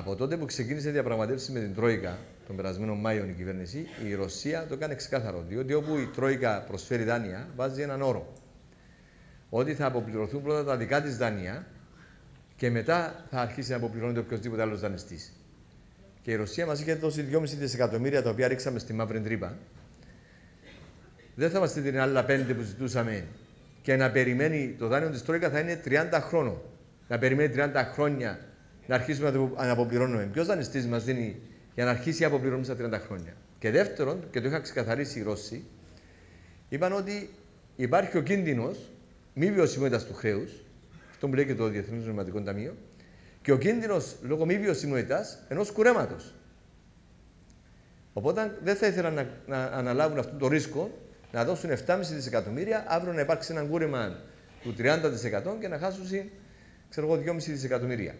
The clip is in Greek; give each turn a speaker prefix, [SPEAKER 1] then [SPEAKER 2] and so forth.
[SPEAKER 1] Από τότε που ξεκίνησε διαπραγματεύσεις με την Τρόικα, τον περασμένο Μάιο η κυβέρνηση, η Ρωσία το έκανε ξεκάθαρο. Διότι όπου η Τρόικα προσφέρει δάνεια, βάζει έναν όρο. Ότι θα αποπληρωθούν πρώτα τα δικά της δάνεια και μετά θα αρχίσει να αποπληρώνεται οποιοδήποτε άλλος δανειστής. Και η Ρωσία μας είχε δώσει 2,5 δισεκατομμύρια τα οποία ρίξαμε στη μαύρη τρύπα. Δεν θα μας την άλλα πέντε που ζητούσαμε και να περιμένει το δάνειο της Τρόικα θα είναι 30 χρόνων. Να περιμένει 30 χρόνια να αρχίσουμε να αποπληρώνουμε. Ποιος δανειστής μας δίνει για να αρχίσει η αποπληρωμή στα 30 χρόνια; Και δεύτερον, και το είχα ξεκαθαρίσει οι Ρώσοι, είπαν ότι υπάρχει ο κίνδυνος μη βιωσιμότητας του χρέους, αυτό που λέει και το Διεθνές Νομισματικό Ταμείο, και ο κίνδυνος λόγω μη βιωσιμότητας ενός κουρέματος. Οπότε δεν θα ήθελαν να, να αναλάβουν αυτό το ρίσκο να δώσουν 7,5 δισεκατομμύρια, αύριο να υπάρξει ένα κούρεμα του 30% και να χάσουν ξέρω εγώ, 2,5 δισεκατομμύρια.